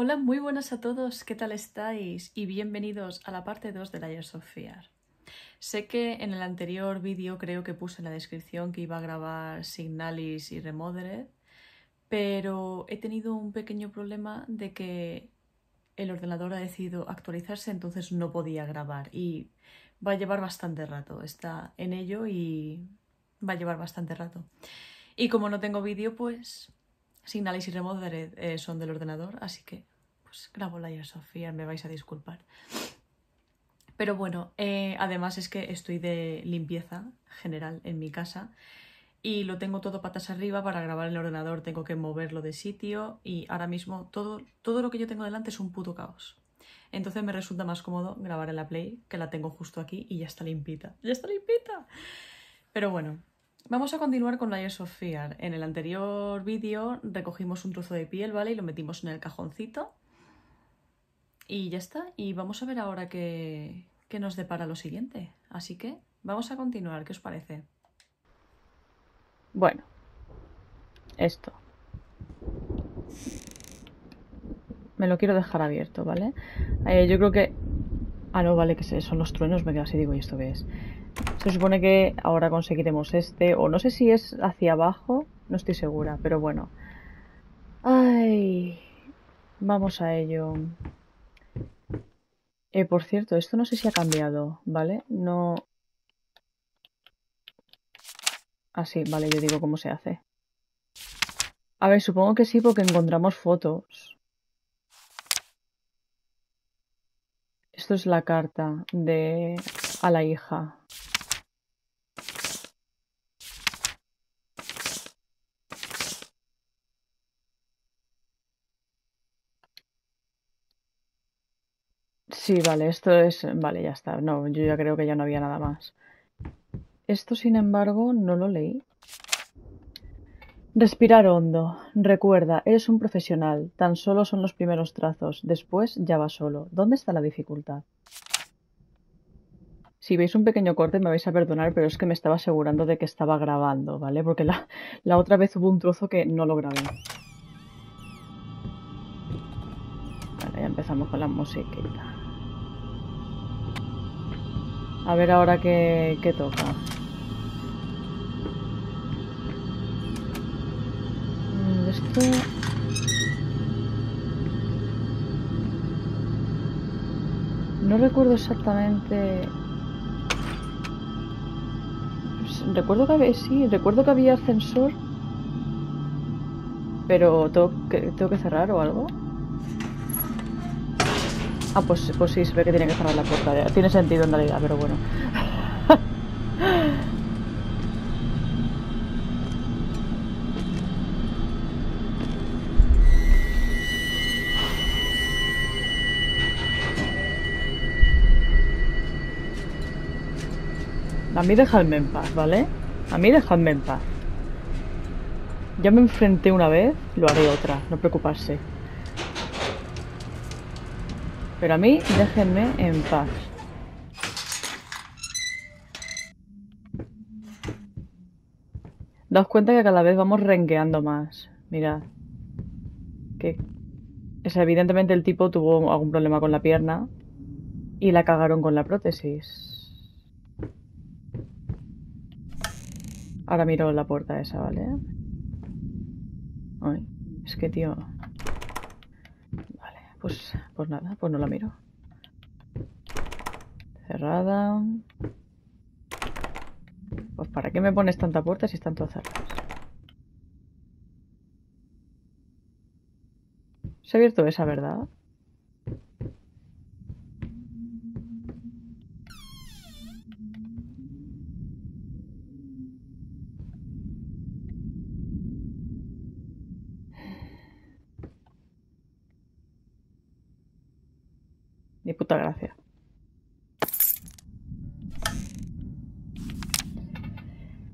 Hola, muy buenas a todos, ¿qué tal estáis? Y bienvenidos a la parte 2 de Layers of Fear. Sé que en el anterior vídeo creo que puse en la descripción que iba a grabar Signalis y Remothered, pero he tenido un pequeño problema de que el ordenador ha decidido actualizarse, entonces no podía grabar y va a llevar bastante rato. Está en ello y va a llevar bastante rato. Y como no tengo vídeo, pues Signalis y Remothered eh, son del ordenador, así que pues grabo la Sofía, me vais a disculpar. Pero bueno, eh, además es que estoy de limpieza general en mi casa y lo tengo todo patas arriba para grabar el ordenador, tengo que moverlo de sitio y ahora mismo todo, todo lo que yo tengo delante es un puto caos. Entonces me resulta más cómodo grabar en la Play, que la tengo justo aquí y ya está limpita. ¡Ya está limpita! Pero bueno, vamos a continuar con Layers of Fear. En el anterior vídeo recogimos un trozo de piel, ¿vale? Y lo metimos en el cajoncito. Y ya está. Y vamos a ver ahora qué, qué nos depara lo siguiente. Así que vamos a continuar. ¿Qué os parece? Bueno, esto. Me lo quiero dejar abierto, ¿vale? Eh, yo creo que... Ah, no, vale, que son los truenos, me quedo así, digo, ¿y esto qué es? Se supone que ahora conseguiremos este, o no sé si es hacia abajo, no estoy segura, pero bueno. Ay, vamos a ello. Eh, por cierto, esto no sé si ha cambiado, ¿vale? No... Ah, sí, vale, yo digo cómo se hace. A ver, supongo que sí porque encontramos fotos. Esto es la carta de a la hija. Sí, vale, esto es... Vale, ya está. No, yo ya creo que ya no había nada más. Esto, sin embargo, no lo leí. Respirar hondo. Recuerda, eres un profesional. Tan solo son los primeros trazos. Después ya va solo. ¿Dónde está la dificultad? Si veis un pequeño corte me vais a perdonar, pero es que me estaba asegurando de que estaba grabando, ¿vale? Porque la, la otra vez hubo un trozo que no lo grabé. Vale, ya empezamos con la musiquita. A ver ahora qué, qué toca. Mm, esto... No recuerdo exactamente... Recuerdo que había... Sí, recuerdo que había ascensor. Pero ¿tengo que, ¿tengo que cerrar o algo? Ah, pues, pues sí, se ve que tiene que cerrar la puerta. Tiene sentido en realidad, pero bueno. A mí dejadme en paz, ¿vale? A mí dejadme en paz. Ya me enfrenté una vez, lo haré otra, no preocuparse. Pero a mí, déjenme en paz. Daos cuenta que cada vez vamos renqueando más. Mirad. Que... Es evidentemente el tipo tuvo algún problema con la pierna y la cagaron con la prótesis. Ahora miro la puerta esa, ¿vale? Ay, es que, tío... Pues, pues nada, pues no la miro. Cerrada. Pues ¿para qué me pones tanta puerta si están todas cerradas? Se ha abierto esa, ¿verdad? Ni puta gracia.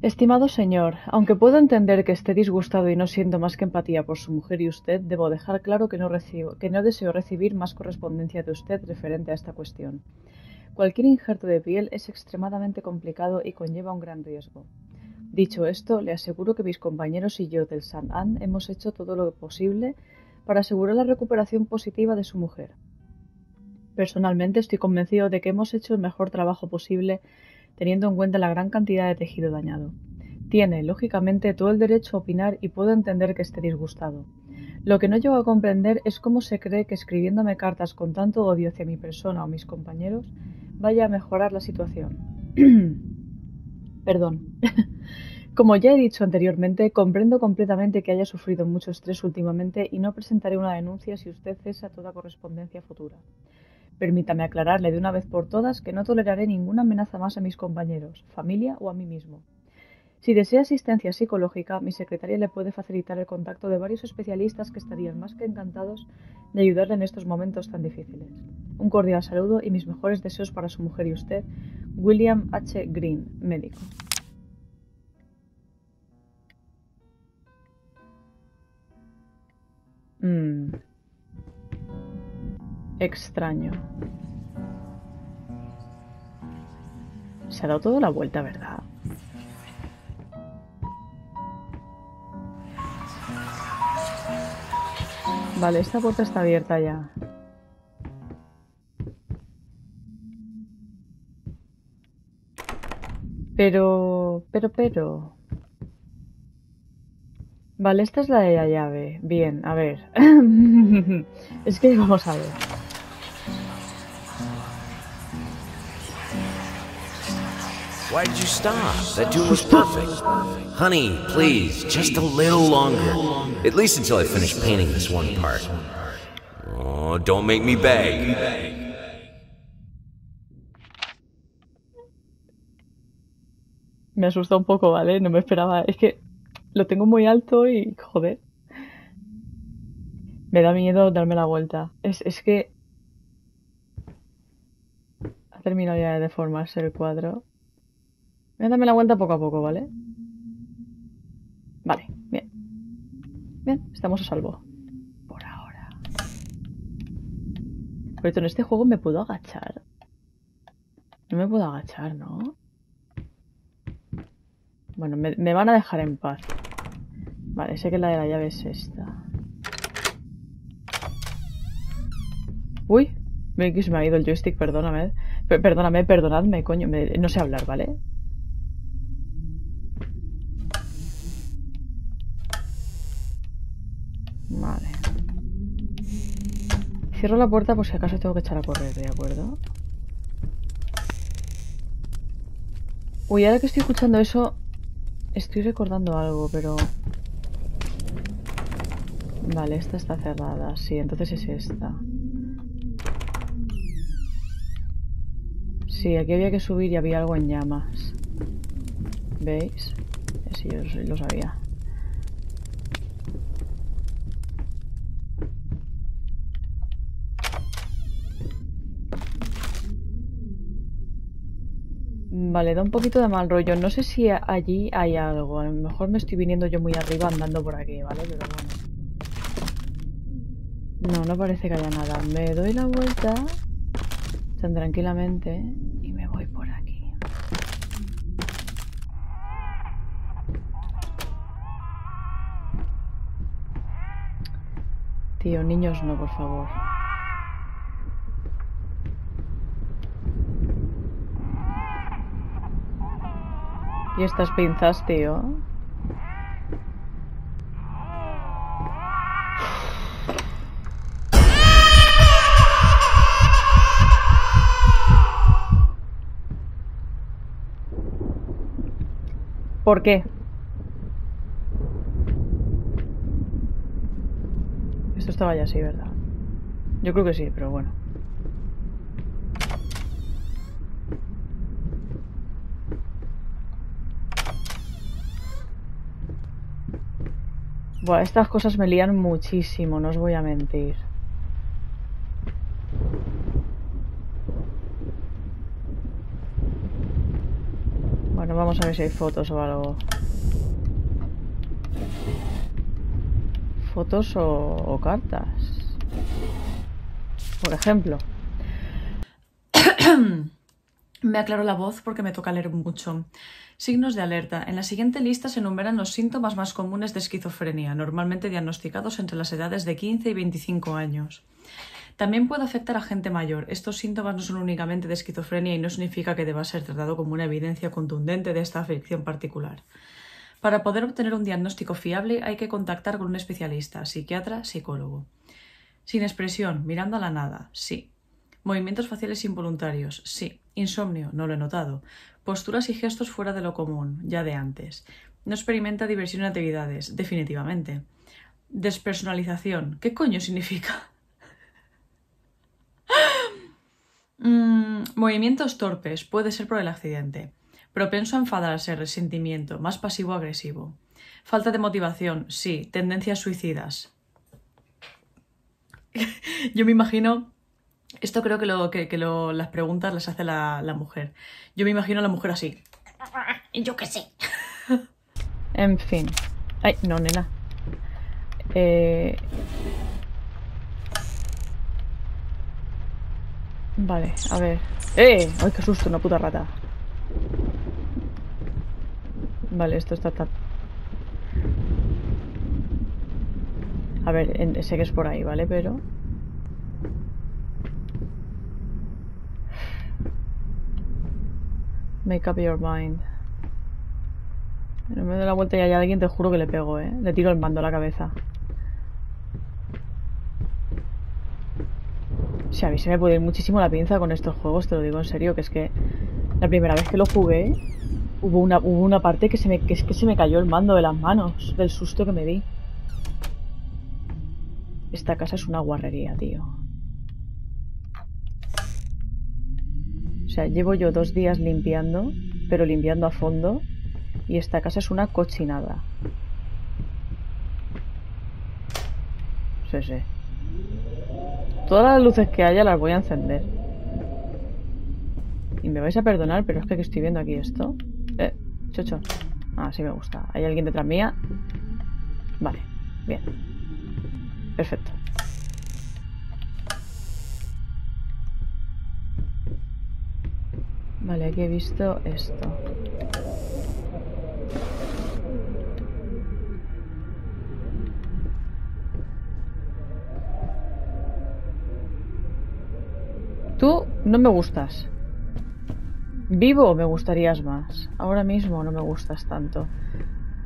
Estimado señor, aunque puedo entender que esté disgustado y no siento más que empatía por su mujer y usted, debo dejar claro que no, deseo recibir más correspondencia de usted referente a esta cuestión. Cualquier injerto de piel es extremadamente complicado y conlleva un gran riesgo. Dicho esto, le aseguro que mis compañeros y yo del San An hemos hecho todo lo posible para asegurar la recuperación positiva de su mujer. Personalmente estoy convencido de que hemos hecho el mejor trabajo posible teniendo en cuenta la gran cantidad de tejido dañado. Tiene, lógicamente, todo el derecho a opinar y puedo entender que esté disgustado. Lo que no llego a comprender es cómo se cree que escribiéndome cartas con tanto odio hacia mi persona o mis compañeros vaya a mejorar la situación. Perdón. Como ya he dicho anteriormente, comprendo completamente que haya sufrido mucho estrés últimamente y no presentaré una denuncia si usted cesa toda correspondencia futura. Permítame aclararle de una vez por todas que no toleraré ninguna amenaza más a mis compañeros, familia o a mí mismo. Si desea asistencia psicológica, mi secretaria le puede facilitar el contacto de varios especialistas que estarían más que encantados de ayudarle en estos momentos tan difíciles. Un cordial saludo y mis mejores deseos para su mujer y usted, William H. Green, médico. Mm extraño. Se ha dado toda la vuelta, ¿verdad? Vale, esta puerta está abierta ya. Pero, pero, pero... Vale, esta es la de la llave. Bien, a ver. es que vamos a ver. Why did you stop? That tune was perfect. Honey, please, just a little longer. At least until I finish painting this one part. Oh, don't make me beg. Me asusta un poco, ¿vale? No me esperaba. Es que lo tengo muy alto y, joder. Me da miedo darme la vuelta. Es, es que... Ha terminado ya de deformarse el cuadro. Voy a darme la vuelta poco a poco, ¿vale? Vale, bien. Bien, estamos a salvo. Por ahora. Por esto, en este juego me puedo agachar. No me puedo agachar, ¿no? Bueno, me, me van a dejar en paz. Vale, sé que la de la llave es esta. Uy, se me ha ido el joystick, perdóname. perdóname, perdonadme, coño. no sé hablar. Vale. Cierro la puerta por si acaso tengo que echar a correr, ¿de acuerdo? Uy, ahora que estoy escuchando eso, estoy recordando algo, pero... Vale, esta está cerrada. Sí, entonces es esta. Sí, aquí había que subir y había algo en llamas. ¿Veis? Sí, yo lo sabía. Vale, da un poquito de mal rollo. No sé si allí hay algo. A lo mejor me estoy viniendo yo muy arriba andando por aquí, ¿vale? Pero bueno. No, no parece que haya nada. Me doy la vuelta tan tranquilamente y me voy por aquí. Tío, niños no, por favor. ¿Y estas pinzas, tío? ¿Por qué? Esto estaba ya así, ¿verdad? Yo creo que sí, pero bueno. Estas cosas me lían muchísimo, no os voy a mentir. Bueno, vamos a ver si hay fotos o algo. Fotos o, o cartas. Por ejemplo. Me aclaro la voz porque me toca leer mucho. Signos de alerta. En la siguiente lista se enumeran los síntomas más comunes de esquizofrenia, normalmente diagnosticados entre las edades de 15 y 25 años. También puede afectar a gente mayor. Estos síntomas no son únicamente de esquizofrenia y no significa que deba ser tratado como una evidencia contundente de esta afección particular. Para poder obtener un diagnóstico fiable hay que contactar con un especialista, psiquiatra, psicólogo. Sin expresión, mirando a la nada, sí. Movimientos faciales involuntarios, sí. Insomnio, no lo he notado. Posturas y gestos fuera de lo común, ya de antes. No experimenta diversión en actividades, definitivamente. Despersonalización, ¿qué coño significa? Mm, movimientos torpes, puede ser por el accidente. Propenso a enfadarse, resentimiento, más pasivo-agresivo. Falta de motivación, sí. Tendencias suicidas. Yo me imagino. Esto creo que, lo, que, las preguntas las hace la, la, mujer. Yo me imagino a la mujer así. Yo qué sé. en fin. Ay, no, nena. Eh, Vale, a ver. ¡Eh! ¡Ay, qué susto! Una puta rata. Vale, esto está tan... A ver, sé que es por ahí, ¿vale? Pero... Make up your mind. No me doy la vuelta y hay alguien, te juro que le pego, ¿eh? Le tiro el mando a la cabeza. O a mí se me puede ir muchísimo la pinza con estos juegos, te lo digo en serio, que es que la primera vez que lo jugué hubo una, hubo una parte que se, me, que, es que se me cayó el mando de las manos, del susto que me di. Esta casa es una guarrería, tío. O sea, llevo yo dos días limpiando, pero limpiando a fondo, y esta casa es una cochinada. Sí, sí. Todas las luces que haya las voy a encender. Y me vais a perdonar, pero es que, estoy viendo aquí esto. Eh, chocho. Ah, sí me gusta. ¿Hay alguien detrás mía? Vale, bien. Perfecto. Vale, aquí he visto esto. Tú no me gustas. Vivo me gustarías más. Ahora mismo no me gustas tanto.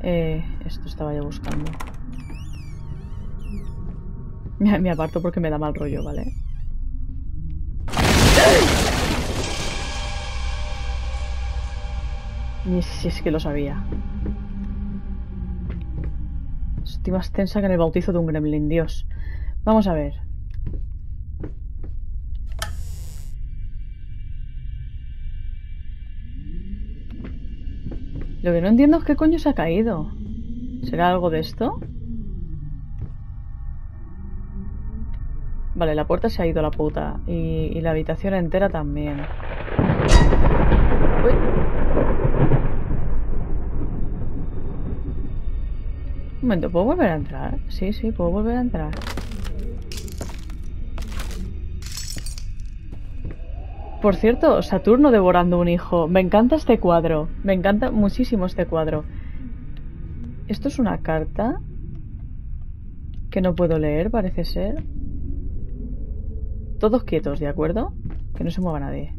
Eh, esto estaba yo buscando. Me aparto porque me da mal rollo, ¿vale? Ni si es que lo sabía. Estoy más tensa que en el bautizo de un gremlin, Dios. Vamos a ver. Lo que no entiendo es qué coño se ha caído. ¿Será algo de esto? Vale, la puerta se ha ido la puta. Y, la habitación entera también. Un momento, ¿puedo volver a entrar? Sí, sí, puedo volver a entrar. Por cierto, Saturno devorando un hijo. Me encanta este cuadro. Me encanta muchísimo este cuadro. Esto es una carta que no puedo leer, parece ser. Todos quietos, ¿de acuerdo? Que no se mueva nadie.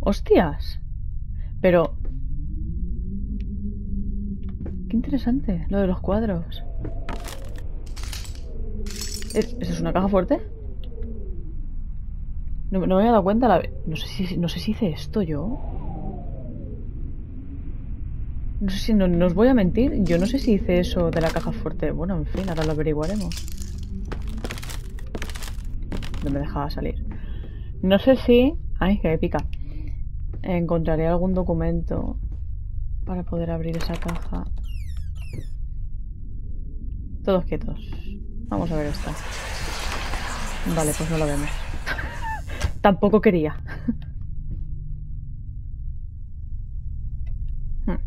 ¡Hostias! Pero... Qué interesante lo de los cuadros. ¿Esa es una caja fuerte? No, me había dado cuenta la... No sé, si, no sé si hice esto yo. No sé si... No, os voy a mentir. Yo no sé si hice eso de la caja fuerte. Bueno, en fin, ahora lo averiguaremos. No me dejaba salir. No sé si... Ay, que me pica. Encontraré algún documento para poder abrir esa caja. Todos quietos. Vamos a ver esta. Vale, pues no lo vemos. Tampoco quería. Hmm.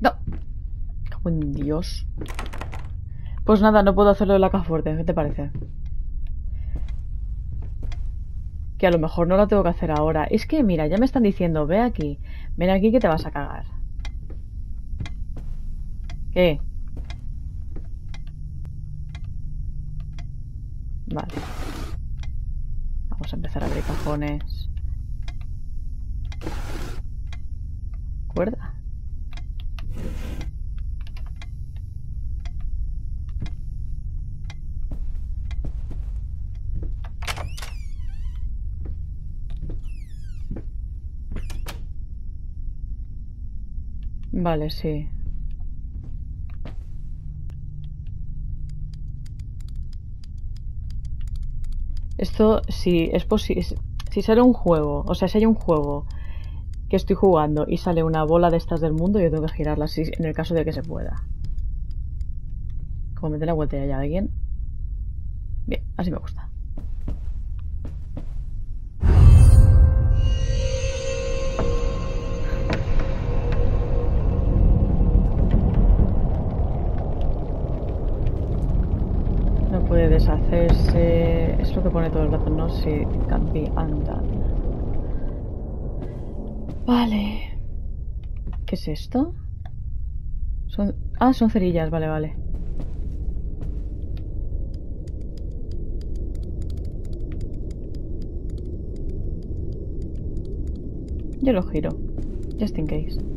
No. Buen Dios. Pues nada, no puedo hacerlo de la caja fuerte. ¿Qué te parece? Que a lo mejor no lo tengo que hacer ahora. Es que, mira, ya me están diciendo, ve aquí. Ven aquí que te vas a cagar. ¿Qué? Vale. Vamos a empezar a abrir cajones. Cuerda. Vale, sí. Esto, si es posible, si sale un juego, o sea, si hay un juego que estoy jugando y sale una bola de estas del mundo, yo tengo que girarla así en el caso de que se pueda. Como meter la vuelta ya a alguien. Bien, así me gusta. Puede deshacerse. Es lo que pone todo el rato, no can be undone. Vale. ¿Qué es esto? Son... Ah, son cerillas, vale, vale. Yo lo giro. Just in case.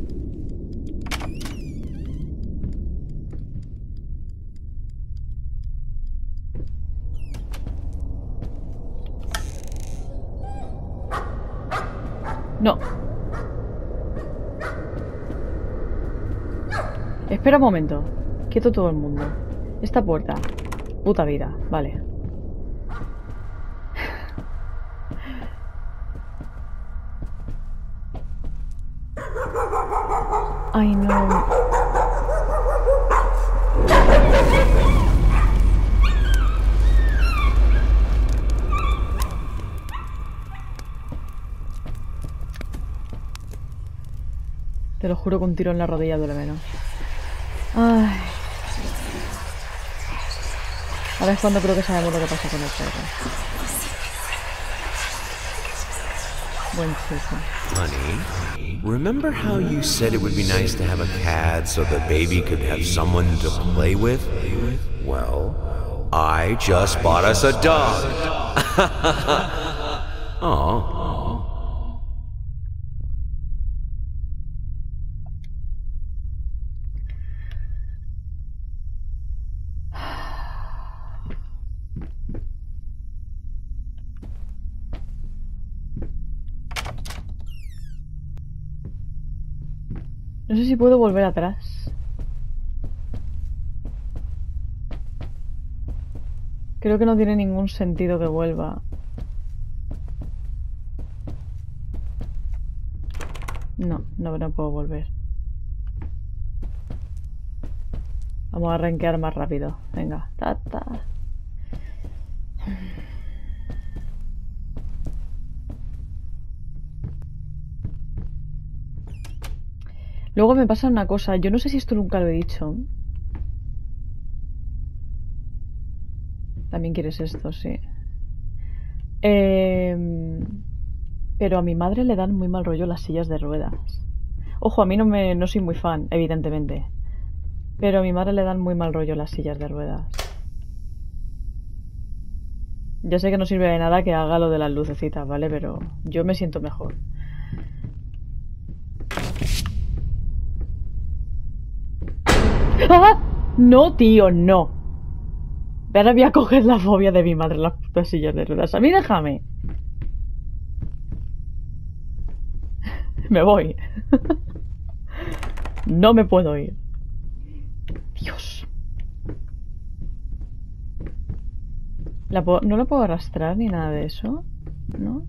No. Espera un momento. Quieto todo el mundo. Esta puerta. Puta vida. Vale. Ay, no. Te lo juro que un tiro en la rodilla duele menos. Ay. Ahora es cuando creo que sabemos lo que pasa con el perro. Buen chico. Honey, remember how you said it would be nice to have a cat so the baby could have someone to play with? Well, I just bought us a dog. Aw. No sé si puedo volver atrás. Creo que no tiene ningún sentido que vuelva. No, no, no puedo volver. Vamos a arranquear más rápido. Venga, ta, ta. Luego me pasa una cosa, yo no sé si esto nunca lo he dicho. También quieres esto, sí. Em, pero a mi madre le dan muy mal rollo las sillas de ruedas. Ojo, a mí no, me, no soy muy fan, evidentemente. Pero a mi madre le dan muy mal rollo las sillas de ruedas. Ya sé que no sirve de nada que haga lo de las lucecitas, ¿vale? Pero yo me siento mejor. ¡Ah! No, tío, no. Ahora voy a coger la fobia de mi madre las putas sillas de ruedas. A mí déjame. Me voy. No me puedo ir. Dios. ¿La ¿No la puedo arrastrar ni nada de eso? ¿No?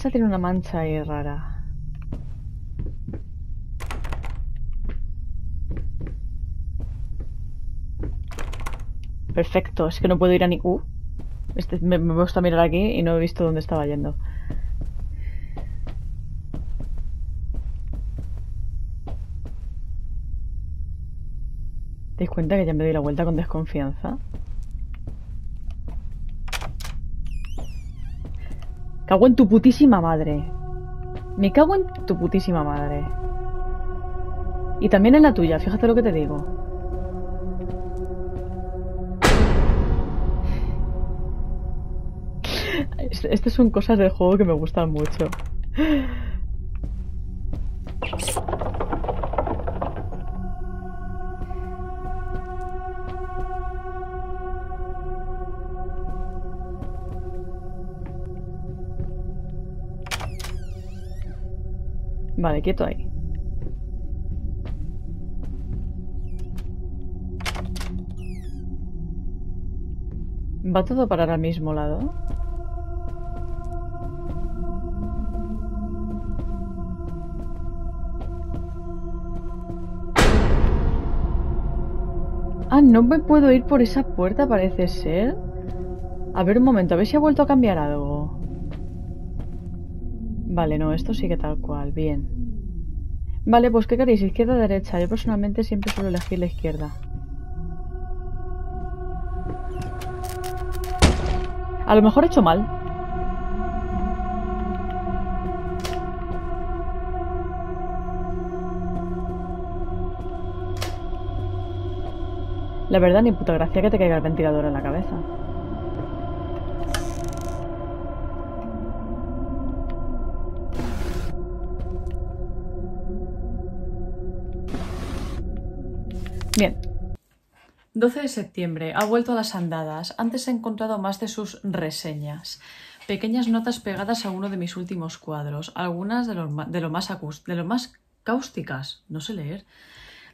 Esa tiene una mancha ahí rara. Perfecto, es que no puedo ir a ni... Uh, este, me, me he puesto a mirar aquí y no he visto dónde estaba yendo. ¿Te das cuenta que ya me doy la vuelta con desconfianza? Cago en tu putísima madre. Me cago en tu putísima madre. Y también en la tuya, fíjate lo que te digo. Estas son cosas del juego que me gustan mucho. Vale, quieto ahí. ¿Va todo para al mismo lado? Ah, no me puedo ir por esa puerta, parece ser. A ver un momento, a ver si ha vuelto a cambiar algo. Vale, no, esto sigue tal cual, bien. Vale, pues ¿qué queréis? ¿Izquierda o derecha? Yo personalmente siempre suelo elegir la izquierda. A lo mejor he hecho mal. La verdad, ni puta gracia que te caiga el ventilador en la cabeza. Bien. 12 de septiembre. Ha vuelto a las andadas. Antes he encontrado más de sus reseñas. Pequeñas notas pegadas a uno de mis últimos cuadros. Algunas de, de lo, más de lo más cáusticas. No sé leer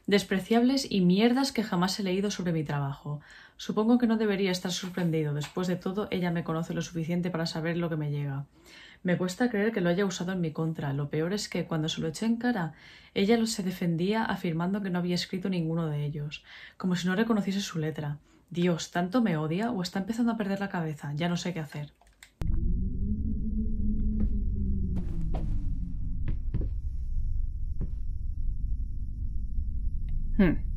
despreciables y mierdas que jamás he leído sobre mi trabajo. Supongo que no debería estar sorprendido. Después de todo, ella me conoce lo suficiente para saber lo que me llega. Me cuesta creer que lo haya usado en mi contra. Lo peor es que, cuando se lo eché en cara, ella se defendía afirmando que no había escrito ninguno de ellos, como si no reconociese su letra. Dios, ¿tanto me odia o está empezando a perder la cabeza? Ya no sé qué hacer. Hmm.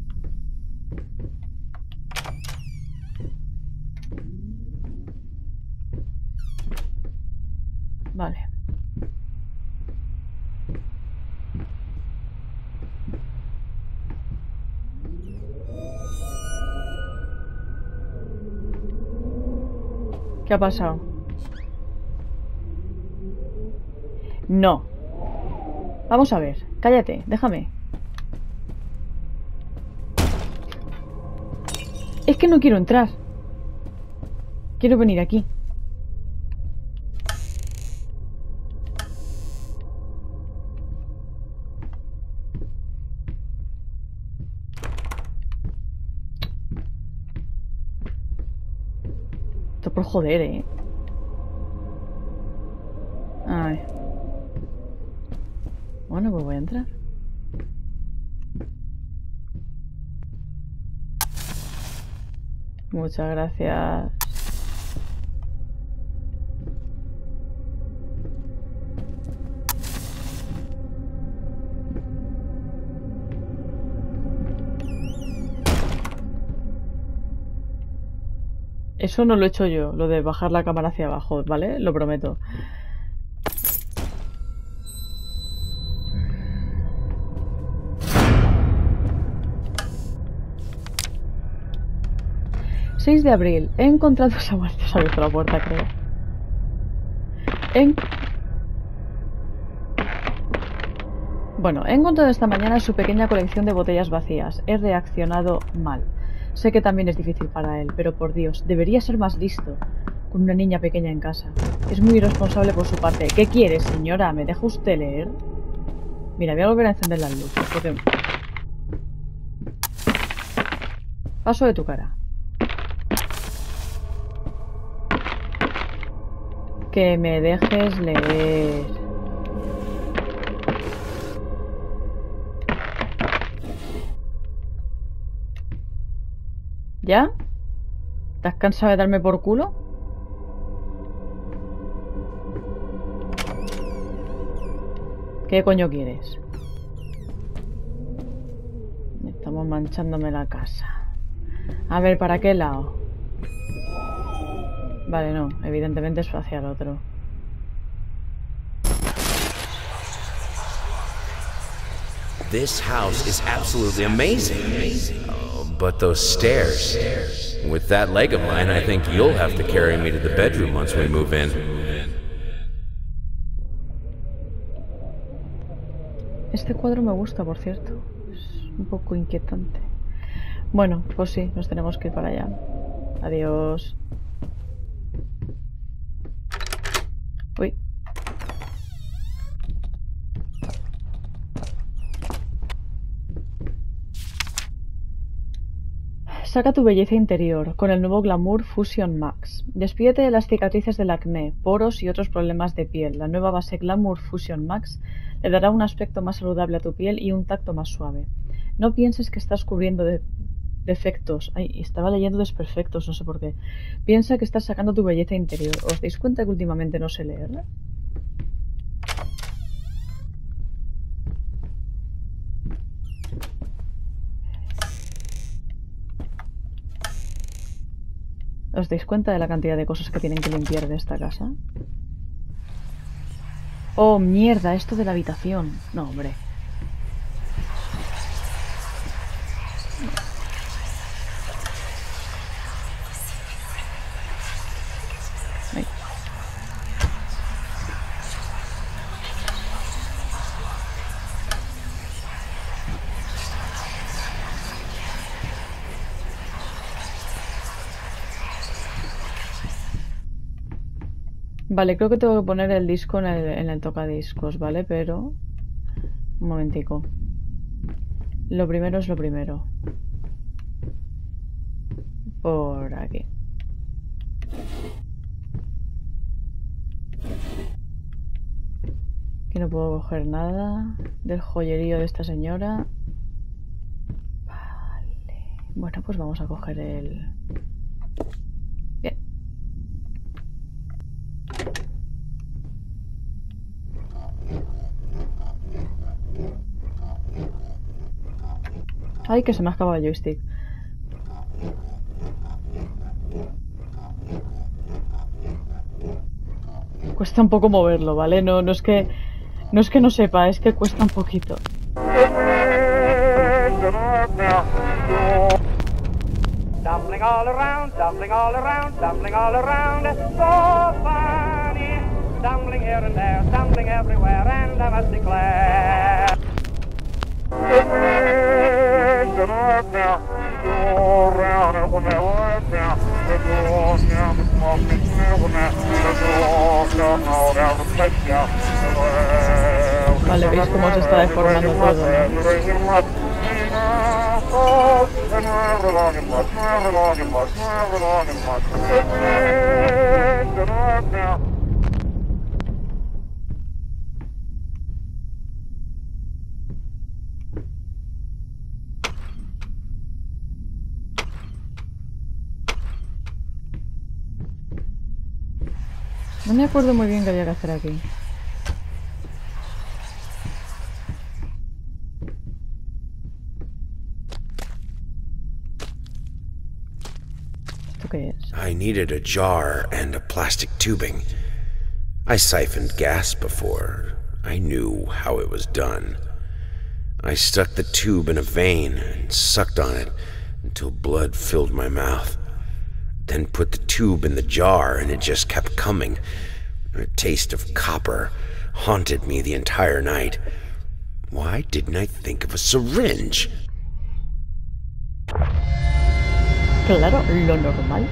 ¿Qué ha pasado? No. Vamos a ver. Cállate, déjame. Es que no quiero entrar. Quiero venir aquí. Esto por joder, eh. Ay. Bueno, pues voy a entrar. Muchas gracias. Eso no lo he hecho yo, lo de bajar la cámara hacia abajo, ¿vale? Lo prometo. 6 de abril. He encontrado esa muerte. Se ha abierto la puerta, creo. Bueno, he encontrado esta mañana su pequeña colección de botellas vacías. He reaccionado mal. Sé que también es difícil para él, pero por Dios, debería ser más listo con una niña pequeña en casa. Es muy irresponsable por su parte. ¿Qué quiere, señora? ¿Me deja usted leer? Mira, voy a volver a encender las luces. Porque... Paso de tu cara. que me dejes leer. ¿Ya? ¿Estás cansado de darme por culo? ¿Qué coño quieres? Estamos manchándome la casa. A ver, ¿para qué lado? Vale, no. Evidentemente es hacia el otro. This house is absolutely amazing. But those stairs. With that leg of mine, I think you'll have to carry me to the bedroom once we move in. Este cuadro me gusta, por cierto. Es un poco inquietante. Bueno, pues sí, nos tenemos que ir para allá. Adiós. Saca tu belleza interior con el nuevo Glamour Fusion Max. Despídete de las cicatrices del acné, poros y otros problemas de piel. La nueva base Glamour Fusion Max le dará un aspecto más saludable a tu piel y un tacto más suave. No pienses que estás cubriendo de defectos. Ay, estaba leyendo desperfectos, no sé por qué. Piensa que estás sacando tu belleza interior. ¿Os dais cuenta que últimamente no sé leer? ¿Os dais cuenta de la cantidad de cosas que tienen que limpiar de esta casa? Oh, mierda, esto de la habitación. No, hombre. Vale, creo que tengo que poner el disco en el, en el tocadiscos, ¿vale? Pero... Un momentico. Lo primero es lo primero. Por aquí. Aquí no puedo coger nada del joyerío de esta señora. Vale. Bueno, pues vamos a coger el... Ay, que se me ha acabado el joystick. Cuesta un poco moverlo, ¿vale? No, no es que no es que no sepa, es que cuesta un poquito. Tumbling all around, tumbling all around, tumbling all around, so funny. Tumbling here and there, tumbling everywhere, and I must declare. Vale, veis cómo se está deformando todo. ¿no? Me acuerdo muy bien qué había que hacer aquí. I needed a jar and a plastic tubing. I siphoned gas before. I knew how it was done. I stuck the tube in a vein and sucked on it until blood filled my mouth. Then put the tube in the jar and it just kept coming. A taste of copper haunted me the entire night. Why didn't I think of a syringe? Claro, lo normal.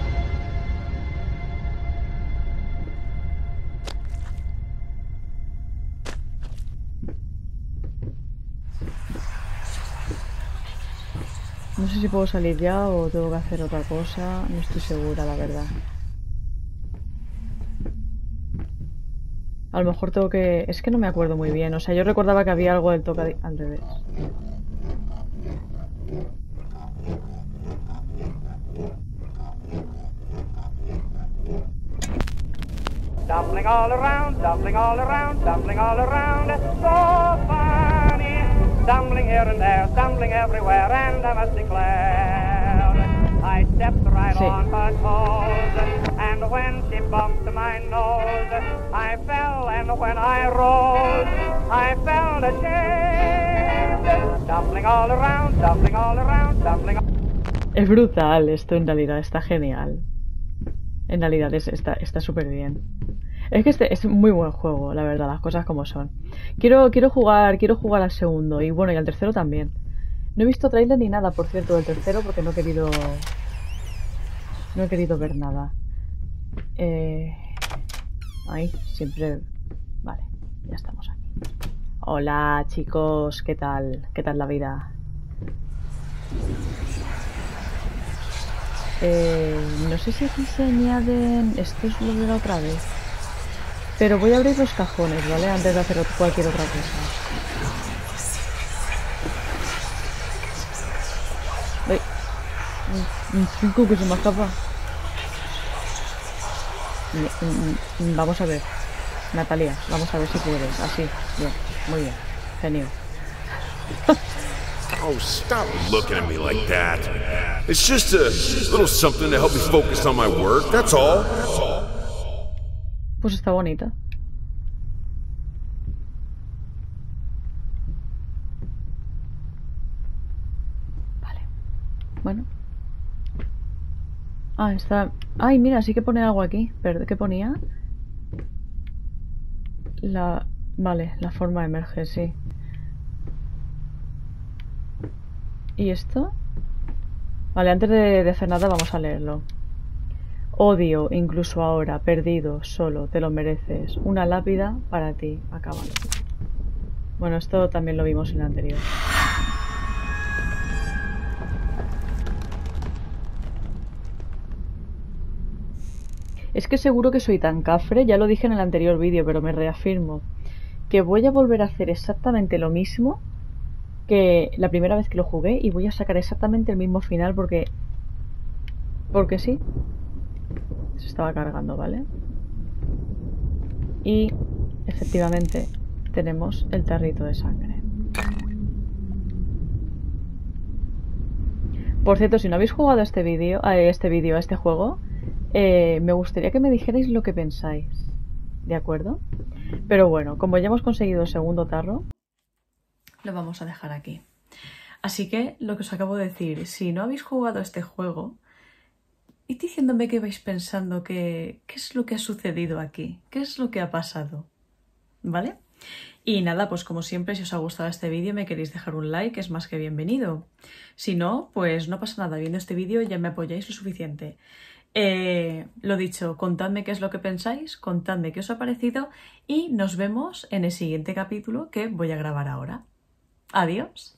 No sé si puedo salir ya o tengo que hacer otra cosa. No estoy segura, la verdad. A lo mejor tengo que... Es que no me acuerdo muy bien. O sea, yo recordaba que había algo del toca al revés. Tumbling all around, tumbling all around, tumbling all around. So funny. Stumbling here and there, stumbling everywhere, and I must declare, I stepped right Sí. on toes. Es brutal esto en realidad, está genial. En realidad es- está súper bien. Es que este es muy buen juego, la verdad, las cosas como son. Quiero, quiero jugar, quiero jugar al segundo y bueno, y al tercero también. No he visto trailer ni nada, por cierto, del tercero porque no he querido. No he querido ver nada. Eh. Ahí, siempre. Vale, ya estamos aquí. Hola chicos, ¿qué tal? ¿Qué tal la vida? Eh, no sé si aquí se añaden. Esto es lo de la otra vez. Pero voy a abrir los cajones, ¿vale? Antes de hacer cualquier otra cosa. Un- un chico que se me escapa. Vamos a ver. Natalia, vamos a ver si puedes. Así, bien, muy bien. Genio. Oh, stop looking at me like that. It's just a little something to help me focus on my work, that's all. Pues está bonita. Vale. Bueno. Ah, está... Ay, mira, sí que pone algo aquí. ¿Qué ponía? La... Vale, la forma emerge, sí. ¿Y esto? Vale, antes de, de hacer nada vamos a leerlo. Odio, incluso ahora, perdido, solo, te lo mereces. Una lápida para ti, acábalo. Bueno, esto también lo vimos en el anterior. Es que seguro que soy tan cafre, ya lo dije en el anterior vídeo, pero me reafirmo, que voy a volver a hacer exactamente lo mismo que la primera vez que lo jugué y voy a sacar exactamente el mismo final porque... Porque sí. Se estaba cargando, ¿vale? Y efectivamente tenemos el tarrito de sangre. Por cierto, si no habéis jugado a este vídeo, a este vídeo, a este juego, eh, me gustaría que me dijerais lo que pensáis. ¿De acuerdo? Pero bueno, como ya hemos conseguido el segundo tarro, lo vamos a dejar aquí. Así que lo que os acabo de decir, si no habéis jugado este juego, id diciéndome qué vais pensando, que, qué es lo que ha sucedido aquí, qué es lo que ha pasado. ¿Vale? Y nada, pues como siempre, si os ha gustado este vídeo me queréis dejar un like, es más que bienvenido. Si no, pues no pasa nada, viendo este vídeo ya me apoyáis lo suficiente. Eh, lo dicho, contadme qué es lo que pensáis, contadme qué os ha parecido y nos vemos en el siguiente capítulo que voy a grabar ahora. Adiós.